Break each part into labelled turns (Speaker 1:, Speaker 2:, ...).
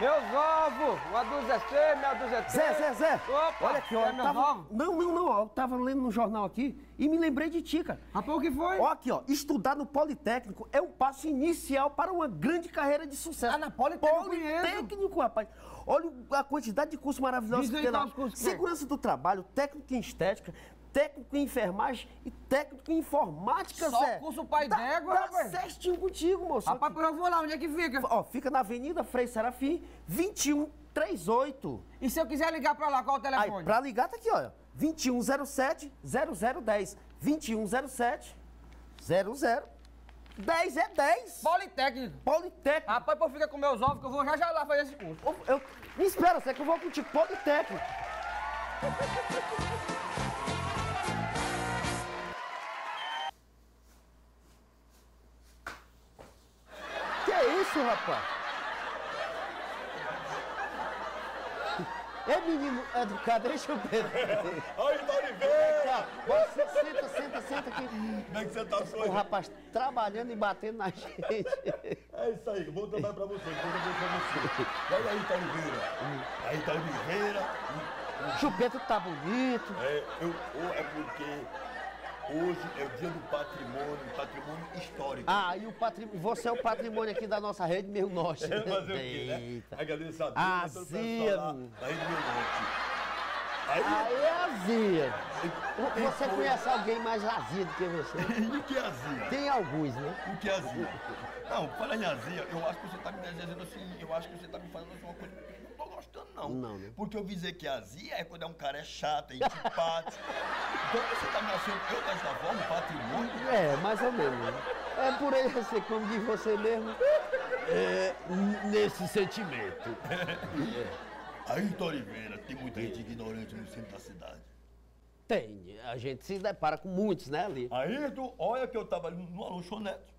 Speaker 1: Meus ovos! Uma dúzia é C, meia dúzia é.
Speaker 2: Zé, Zé, Zé.
Speaker 1: Opa,
Speaker 2: Olha aqui, ó.
Speaker 1: é
Speaker 2: eu
Speaker 1: meus
Speaker 2: tava... Não, não, não, ó. Eu tava lendo no jornal aqui e me lembrei de ti, cara.
Speaker 1: Rapaz, o que foi?
Speaker 2: Ó, aqui, ó. Estudar no Politécnico é um passo inicial para uma grande carreira de sucesso.
Speaker 1: Ah, na Politécnico
Speaker 2: Politécnico, rapaz. Olha a quantidade de cursos maravilhosos
Speaker 1: Diz
Speaker 2: que tem lá.
Speaker 1: é.
Speaker 2: Segurança do trabalho, técnico em estética, técnico em enfermagem e técnico em informática,
Speaker 1: Só
Speaker 2: Zé.
Speaker 1: curso pai
Speaker 2: Dá-
Speaker 1: d'égua,
Speaker 2: Dá
Speaker 1: rapaz.
Speaker 2: certinho contigo, moço.
Speaker 1: Rapaz, eu vou lá, onde é que fica?
Speaker 2: Ó, fica na Avenida Frei Serafim, 2138.
Speaker 1: E se eu quiser ligar pra lá, qual o
Speaker 2: Aí,
Speaker 1: telefone?
Speaker 2: pra ligar tá aqui, ó. 2107 0010. 2107 0010 é 10.
Speaker 1: Politécnico.
Speaker 2: Politécnico.
Speaker 1: Rapaz, pô, fica com meus ovos que eu vou já já lá fazer esse curso.
Speaker 2: Eu, eu- me espera, Zé, que eu vou contigo. Politécnico. é isso, rapaz? É menino educado, deixa eu ver.
Speaker 3: Doriveira!
Speaker 2: Tá, você senta, senta, senta aqui.
Speaker 3: Como é que você tá,
Speaker 2: O
Speaker 3: sonhando?
Speaker 2: rapaz trabalhando e batendo na gente.
Speaker 3: É isso aí, vou trabalhar pra você, vou trabalhar pra você. Olha aí, Tauriveira. Aí, Tauriveira.
Speaker 2: Chupeta tá bonito.
Speaker 3: É, eu, ou é porque hoje é o dia do patrimônio, patrimônio histórico.
Speaker 2: Ah, e o patrimônio. Você é o patrimônio aqui da nossa rede Meio Norte.
Speaker 3: É fazer o quê, né?
Speaker 2: Eita.
Speaker 3: Agradeço a Deus,
Speaker 2: Ah,
Speaker 3: a lá
Speaker 2: amigo.
Speaker 3: da Rede Meu Norte. Aí,
Speaker 2: Aí é azia. Você conhece alguém mais azia do que você?
Speaker 3: E o que é azia?
Speaker 2: Tem alguns, né?
Speaker 3: O que é azia? Não, fala em azia, eu acho que você tá me dizendo assim, eu acho que você tá me falando assim uma coisa que eu não tô gostando, não.
Speaker 2: Não, né?
Speaker 3: Porque eu vi dizer que azia é quando é um cara é chato, é antipático. então você tá me achando eu desta forma, patrimônio?
Speaker 2: É, mais ou menos. né? É por aí você, como diz você mesmo. É, nesse sentimento.
Speaker 3: Aí, Toriveira, tem muita gente ignorante no centro da cidade.
Speaker 2: Tem. A gente se depara com muitos, né, ali?
Speaker 3: Aí, tu, olha que eu tava ali numa lanchonete.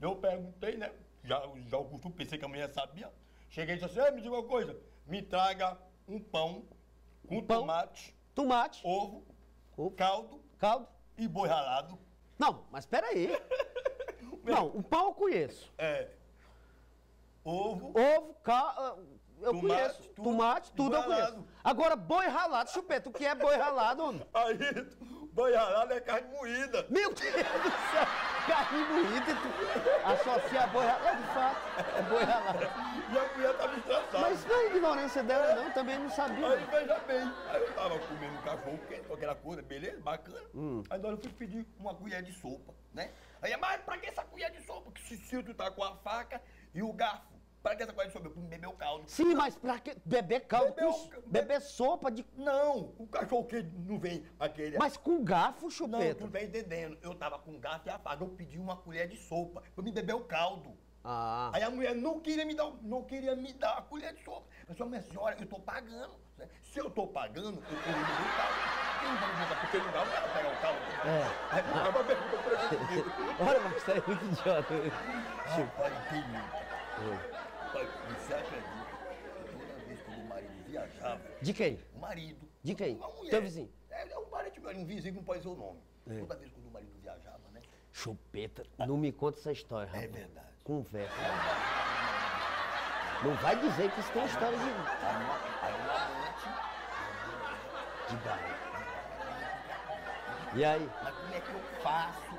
Speaker 3: Eu perguntei, né? Já, já o costume, pensei que a mulher sabia. Cheguei e disse assim, "Ei, me diga uma coisa, me traga um pão com
Speaker 2: pão?
Speaker 3: tomate,
Speaker 2: Tomate,
Speaker 3: ovo,
Speaker 2: Ovo.
Speaker 3: caldo
Speaker 2: caldo.
Speaker 3: e boi ralado.
Speaker 2: Não, mas peraí. Não, o pão eu conheço.
Speaker 3: É. Ovo.
Speaker 2: Ovo, caldo. Eu
Speaker 3: Tomate,
Speaker 2: conheço.
Speaker 3: tudo.
Speaker 2: Tomate, tudo eu conheço. Agora, boi ralado, chupeta, o que é boi ralado, homem?
Speaker 3: Aí, boi ralado é carne moída.
Speaker 2: Meu Deus do céu! Carne moída, tu associa boi ralado. É, de fato, é boi ralado.
Speaker 3: E a mulher tava estressada.
Speaker 2: Mas não é ignorância dela, não, também não sabia.
Speaker 3: Aí, veja bem, aí eu tava comendo cachorro quente, com aquela coisa, beleza, bacana.
Speaker 2: Hum.
Speaker 3: Aí nós eu fui pedir uma colher de sopa, né? Aí, mas pra que essa colher de sopa? Que se, se tu tá com a faca e o garfo, pra que essa colher de sopa? Beber o caldo.
Speaker 2: Sim, mas pra que beber caldo,
Speaker 3: Beber
Speaker 2: com,
Speaker 3: o-
Speaker 2: beber sopa de...
Speaker 3: Não, o cachorro quente não vem aquele...
Speaker 2: Mas com garfo,
Speaker 3: não,
Speaker 2: chupeta.
Speaker 3: tu não vem entendendo. Eu tava com o garfo e a faca, eu pedi uma colher de sopa pra me beber o caldo.
Speaker 2: Ah,
Speaker 3: Aí a mulher não queria me dar, o- não queria me dar a colher de sopa. Eu falei, minha senhora, eu tô pagando. né? Se eu tô pagando, eu tô indo no caldo. Quem vai me dar? Porque não dá, pra pegar o caldo.
Speaker 2: É.
Speaker 3: Aí é uma pergunta pra mim.
Speaker 2: olha, mas é muito idiota.
Speaker 3: Rapaz, tem. Você acredita que toda vez que o marido viajava,
Speaker 2: De quem?
Speaker 3: o marido.
Speaker 2: De quem?
Speaker 3: Uma mulher.
Speaker 2: Teu vizinho?
Speaker 3: É, é um parente meu, um vizinho que não pode dizer o nome. Toda vez que o marido viajava, né?
Speaker 2: Chupeta, não me conta essa história, rapaz.
Speaker 3: É verdade.
Speaker 2: Conversa. Não vai dizer que isso tem história de, de barra. E aí?
Speaker 3: Mas como é que eu faço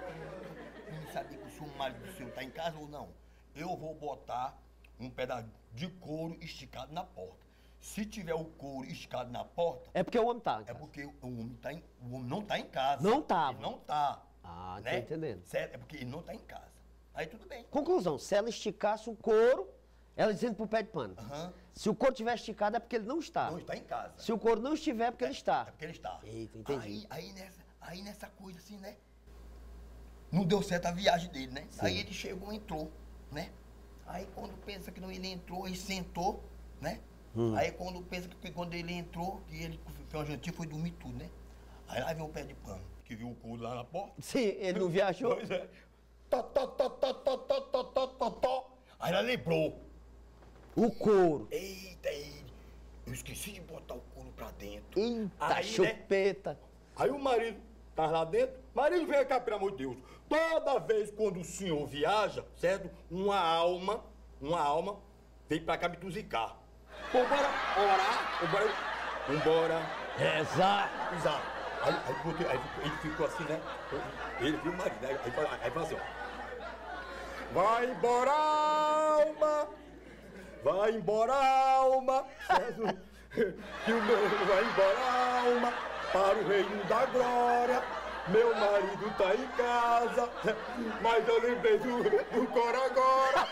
Speaker 3: em saber que o seu marido seu tá em casa ou não? Eu vou botar um pedaço de couro esticado na porta. Se tiver o couro esticado na porta,
Speaker 2: É porque o homem tá.
Speaker 3: é porque o homem, tá em- o homem não tá em casa.
Speaker 2: Não tava.
Speaker 3: Ele não tá.
Speaker 2: Ah, tô
Speaker 3: né?
Speaker 2: entendendo.
Speaker 3: Certo? É porque ele não tá em casa. Aí tudo bem.
Speaker 2: Conclusão, se ela esticasse o couro, ela dizendo pro pé de pano.
Speaker 3: Aham.
Speaker 2: Se o couro estiver esticado é porque ele não está.
Speaker 3: Não está em casa.
Speaker 2: Se o couro não estiver é porque ele
Speaker 3: É
Speaker 2: está.
Speaker 3: porque ele está.
Speaker 2: Eita, entendi.
Speaker 3: Aí, aí, nessa, aí nessa coisa assim, né? Não deu certo a viagem dele, né? Aí ele chegou, entrou, né? Aí quando pensa que não ele entrou, ele sentou, né?
Speaker 2: Hum.
Speaker 3: Aí quando pensa que quando ele entrou, que ele fez uma jantinha, foi dormir tudo, né? Aí lá vem o pé de pano, que viu o couro lá na porta.
Speaker 2: Sim, ele não viajou.
Speaker 3: Pois é. Tó, tó, tó, tó, tó, tó, tó, tó, tó, tó. Aí ela lembrou.
Speaker 2: O couro.
Speaker 3: Eita, ele. Eu esqueci de botar o couro pra dentro.
Speaker 2: Eita,
Speaker 3: Aí, né?
Speaker 2: chupeta.
Speaker 3: Aí o marido tá lá dentro. Marido, vem cá, pelo amor de Deus. Toda vez quando o senhor viaja, certo? Uma alma, uma alma, vem pra cá me tuzicar. Vambora orar, vambora. Vambora.
Speaker 2: Rezar.
Speaker 3: Exato. Aí, aí, botei, aí ele ficou assim, né? Ele viu o marido, aí, aí, fala- aí fala assim, ó. Vai embora, alma! Vai embora, alma! Jesus, Que o meu vai embora, alma! Para o reino da glória! Meu marido tá em casa, mas eu lembrei do, do coro agora!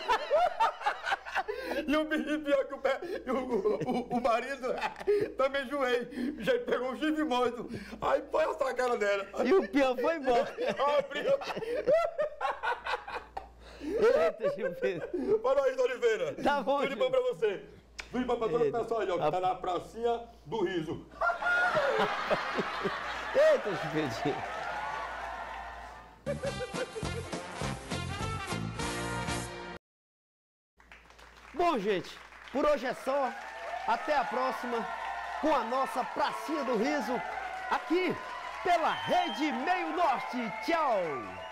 Speaker 3: E o pior que o, pé, o, o, o marido também enjoei. Já pegou um chifre morto. Aí põe a sacada dela.
Speaker 2: E o peão foi embora.
Speaker 3: Abriu.
Speaker 2: Eita, Gil Pedro.
Speaker 3: Boa noite, Oliveira.
Speaker 2: Tá bom,
Speaker 3: Tudo bom pra você. Tudo bom pra todo o pessoal aí, ó, que tá na pracinha do riso.
Speaker 2: Eita, Pedro. Bom, gente, por hoje é só. Até a próxima com a nossa Pracinha do Riso aqui pela Rede Meio Norte. Tchau!